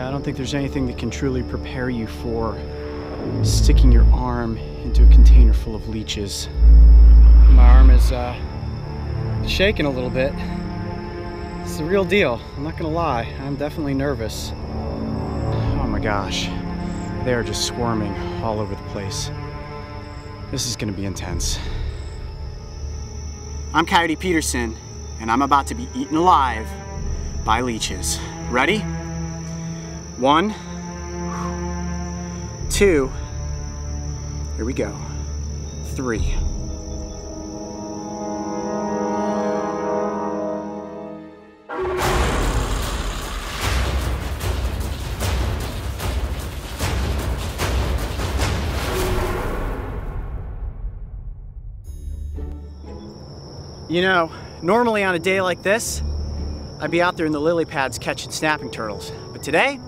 I don't think there's anything that can truly prepare you for sticking your arm into a container full of leeches. My arm is uh, shaking a little bit. It's the real deal. I'm not gonna lie. I'm definitely nervous. Oh my gosh. They are just swarming all over the place. This is gonna be intense. I'm Coyote Peterson, and I'm about to be eaten alive by leeches. Ready? One, two, here we go, three. You know, normally on a day like this, I'd be out there in the lily pads catching snapping turtles. But today,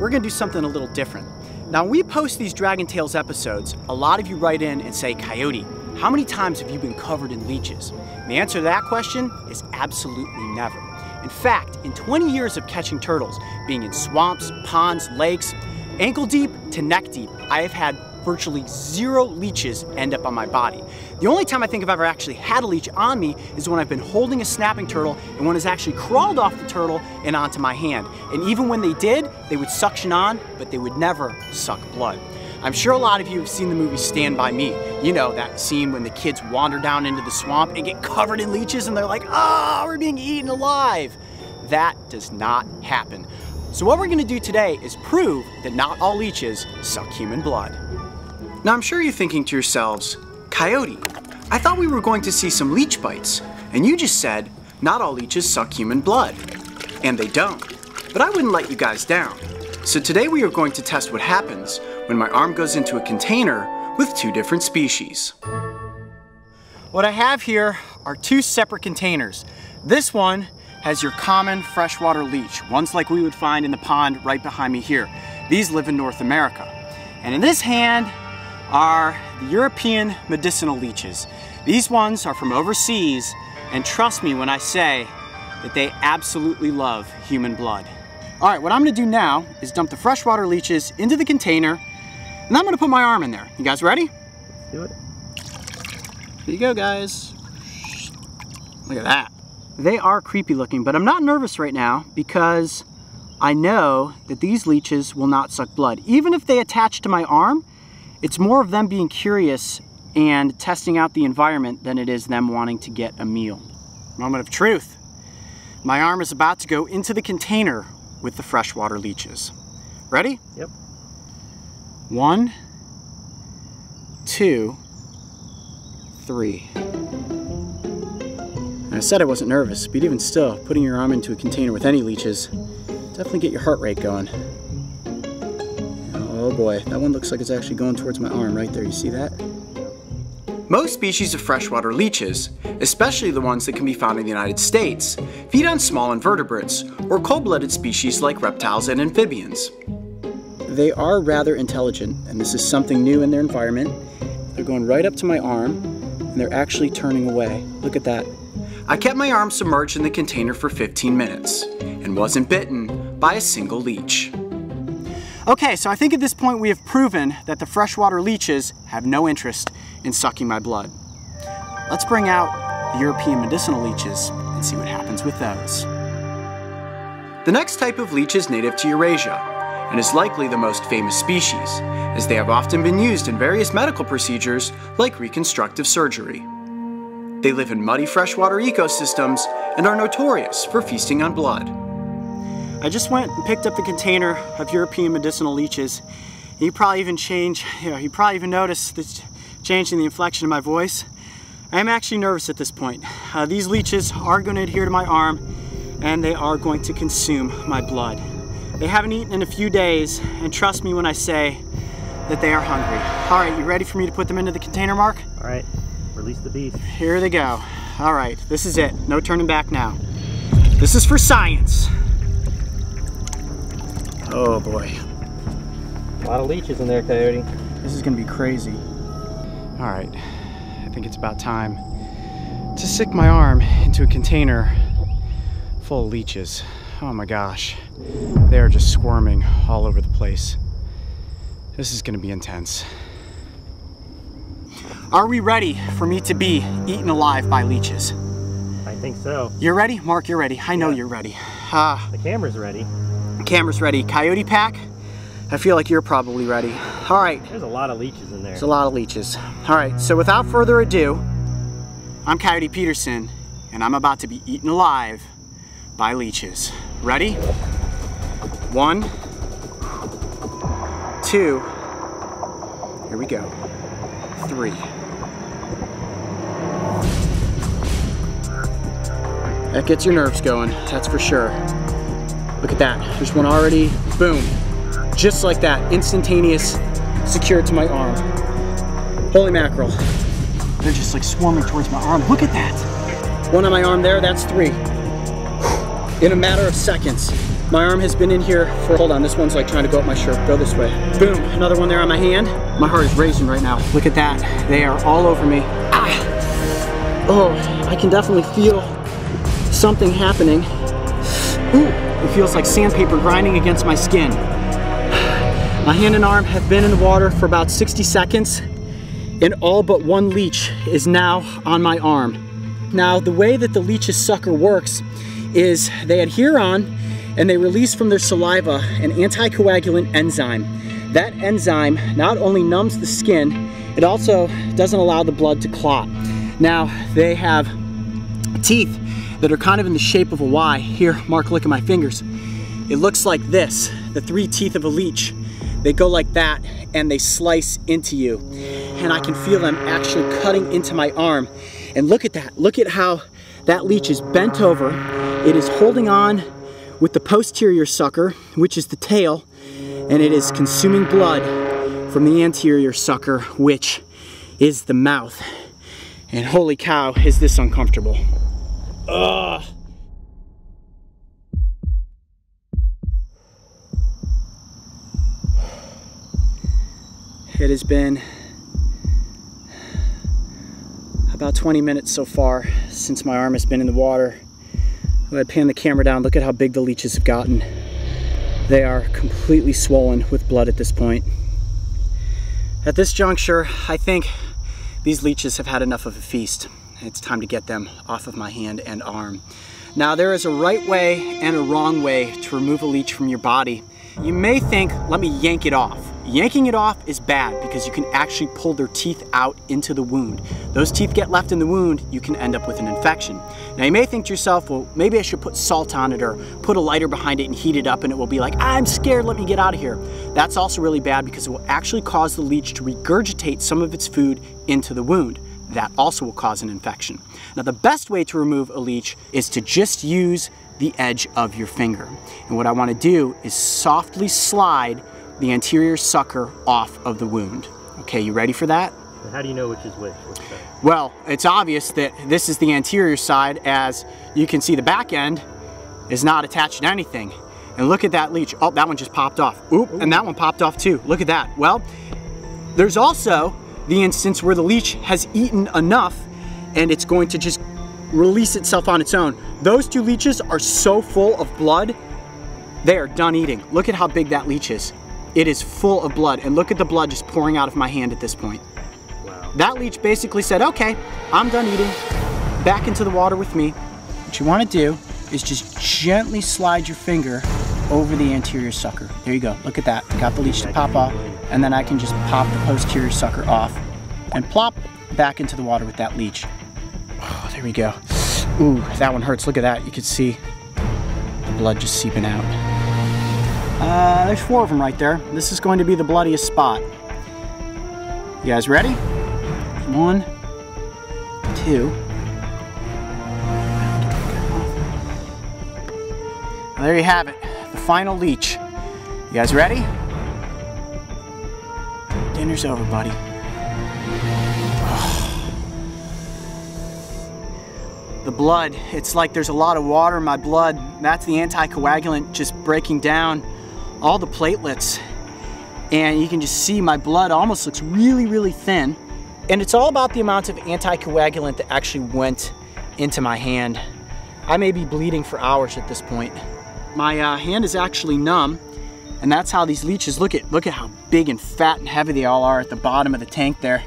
we're gonna do something a little different. Now, when we post these Dragon Tails episodes, a lot of you write in and say, Coyote, how many times have you been covered in leeches? And the answer to that question is absolutely never. In fact, in 20 years of catching turtles, being in swamps, ponds, lakes, ankle deep to neck deep, I have had virtually zero leeches end up on my body. The only time I think I've ever actually had a leech on me is when I've been holding a snapping turtle and one has actually crawled off the turtle and onto my hand. And even when they did, they would suction on, but they would never suck blood. I'm sure a lot of you have seen the movie Stand By Me. You know, that scene when the kids wander down into the swamp and get covered in leeches and they're like, ah, oh, we're being eaten alive. That does not happen. So what we're gonna do today is prove that not all leeches suck human blood. Now I'm sure you're thinking to yourselves, Coyote, I thought we were going to see some leech bites, and you just said not all leeches suck human blood. And they don't. But I wouldn't let you guys down. So today we are going to test what happens when my arm goes into a container with two different species. What I have here are two separate containers. This one has your common freshwater leech, ones like we would find in the pond right behind me here. These live in North America. And in this hand, are the European medicinal leeches. These ones are from overseas, and trust me when I say that they absolutely love human blood. All right, what I'm gonna do now is dump the freshwater leeches into the container, and I'm gonna put my arm in there. You guys ready? do it. Here you go, guys. Look at that. They are creepy looking, but I'm not nervous right now because I know that these leeches will not suck blood. Even if they attach to my arm, it's more of them being curious and testing out the environment than it is them wanting to get a meal. Moment of truth. My arm is about to go into the container with the freshwater leeches. Ready? Yep. One, two, three. I said I wasn't nervous, but even still, putting your arm into a container with any leeches definitely get your heart rate going. Oh boy, that one looks like it's actually going towards my arm right there. You see that? Most species of freshwater leeches, especially the ones that can be found in the United States, feed on small invertebrates or cold-blooded species like reptiles and amphibians. They are rather intelligent, and this is something new in their environment. They're going right up to my arm, and they're actually turning away. Look at that. I kept my arm submerged in the container for 15 minutes, and wasn't bitten by a single leech. Okay, so I think at this point we have proven that the freshwater leeches have no interest in sucking my blood. Let's bring out the European medicinal leeches and see what happens with those. The next type of leech is native to Eurasia and is likely the most famous species, as they have often been used in various medical procedures like reconstructive surgery. They live in muddy freshwater ecosystems and are notorious for feasting on blood. I just went and picked up the container of European medicinal leeches. You probably even change, you, know, you probably even notice the change in the inflection of my voice. I am actually nervous at this point. Uh, these leeches are going to adhere to my arm and they are going to consume my blood. They haven't eaten in a few days and trust me when I say that they are hungry. All right, you ready for me to put them into the container, Mark? All right, release the beast. Here they go. All right, this is it. No turning back now. This is for science. Oh boy. A lot of leeches in there, Coyote. This is gonna be crazy. All right, I think it's about time to stick my arm into a container full of leeches. Oh my gosh. They are just squirming all over the place. This is gonna be intense. Are we ready for me to be eaten alive by leeches? I think so. You're ready? Mark, you're ready. I know Yeah. you're ready. Ah, The camera's ready. Camera's ready. Coyote pack? I feel like you're probably ready. All right, There's a lot of leeches in there. there's a lot of leeches. All right, so without further ado, I'm Coyote Peterson, and I'm about to be eaten alive by leeches. Ready? One, two, here we go, three. That gets your nerves going, that's for sure. Look at that, there's one already, boom. Just like that, instantaneous, secured to my arm. Holy mackerel. They're just like swarming towards my arm. Look at that. One on my arm there, that's three. In a matter of seconds. My arm has been in here for, hold on, this one's like trying to go up my shirt. Go this way. Boom, another one there on my hand. My heart is racing right now. Look at that. They are all over me. Ah. Oh, I can definitely feel something happening. It feels like sandpaper grinding against my skin. My hand and arm have been in the water for about 60 seconds and all but one leech is now on my arm. Now, the way that the leech's sucker works is they adhere on and they release from their saliva an anticoagulant enzyme. That enzyme not only numbs the skin, it also doesn't allow the blood to clot. Now, they have teeth that are kind of in the shape of a Y. Here, Mark, look at my fingers. It looks like this, the three teeth of a leech. They go like that and they slice into you. And I can feel them actually cutting into my arm. And look at that, look at how that leech is bent over. It is holding on with the posterior sucker, which is the tail, and it is consuming blood from the anterior sucker, which is the mouth. And holy cow, is this uncomfortable. Ugh. It has been about 20 minutes so far since my arm has been in the water. If I pan the camera down, look at how big the leeches have gotten. They are completely swollen with blood at this point. At this juncture, I think these leeches have had enough of a feast. It's time to get them off of my hand and arm. Now there is a right way and a wrong way to remove a leech from your body. You may think, let me yank it off. Yanking it off is bad because you can actually pull their teeth out into the wound. Those teeth get left in the wound, you can end up with an infection. Now you may think to yourself, well, maybe I should put salt on it or put a lighter behind it and heat it up and it will be like, I'm scared, let me get out of here. That's also really bad because it will actually cause the leech to regurgitate some of its food into the wound. That also will cause an infection. Now the best way to remove a leech is to just use the edge of your finger. And what I want to do is softly slide the anterior sucker off of the wound. Okay, you ready for that? How do you know which is which? Well, it's obvious that this is the anterior side as you can see the back end is not attached to anything. And look at that leech. Oh, that one just popped off. Oop, and that one popped off too. Look at that. Well, there's also the instance where the leech has eaten enough and it's going to just release itself on its own. Those two leeches are so full of blood, they are done eating. Look at how big that leech is. It is full of blood and look at the blood just pouring out of my hand at this point. Wow. That leech basically said, okay, I'm done eating. Back into the water with me. What you want to do is just gently slide your finger over the anterior sucker. There you go. Look at that. Got the leech to pop off. And then I can just pop the posterior sucker off and plop back into the water with that leech. Oh, there we go. Ooh, that one hurts. Look at that. You can see the blood just seeping out. Uh, there's four of them right there. This is going to be the bloodiest spot. You guys ready? One, two. There you have it, final leech. You guys ready? Dinner's over, buddy. The blood, it's like there's a lot of water in my blood. That's the anticoagulant just breaking down all the platelets. And you can just see my blood almost looks really, really thin. And it's all about the amount of anticoagulant that actually went into my hand. I may be bleeding for hours at this point. My uh, hand is actually numb. And that's how these leeches, look at, look at how big and fat and heavy they all are at the bottom of the tank there.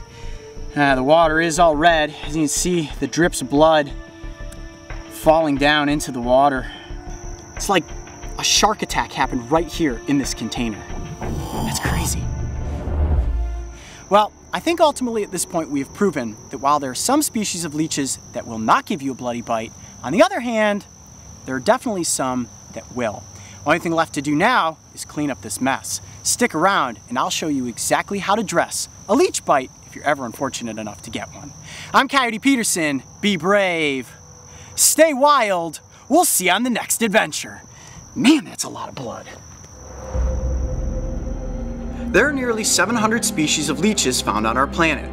Uh, the water is all red. As you can see, the drips of blood falling down into the water. It's like a shark attack happened right here in this container. That's crazy. Well, I think ultimately at this point we have proven that while there are some species of leeches that will not give you a bloody bite, on the other hand, there are definitely some that will. Only thing left to do now is clean up this mess. Stick around and I'll show you exactly how to dress a leech bite if you're ever unfortunate enough to get one. I'm Coyote Peterson, be brave, stay wild, we'll see you on the next adventure. Man, that's a lot of blood. There are nearly 700 species of leeches found on our planet,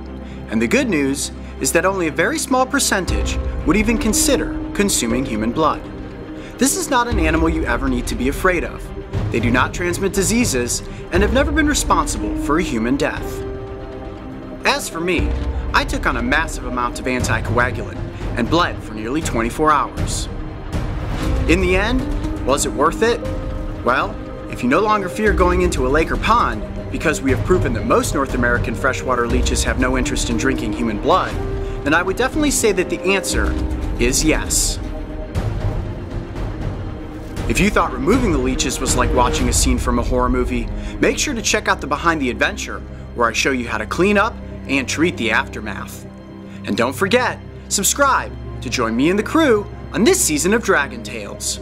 and the good news is that only a very small percentage would even consider consuming human blood. This is not an animal you ever need to be afraid of. They do not transmit diseases and have never been responsible for a human death. As for me, I took on a massive amount of anticoagulant and bled for nearly 24 hours. In the end, was it worth it? Well, if you no longer fear going into a lake or pond, because we have proven that most North American freshwater leeches have no interest in drinking human blood, then I would definitely say that the answer is yes. If you thought removing the leeches was like watching a scene from a horror movie, make sure to check out the Behind the Adventure, where I show you how to clean up and treat the aftermath. And don't forget, subscribe to join me and the crew on this season of Dragon Tails.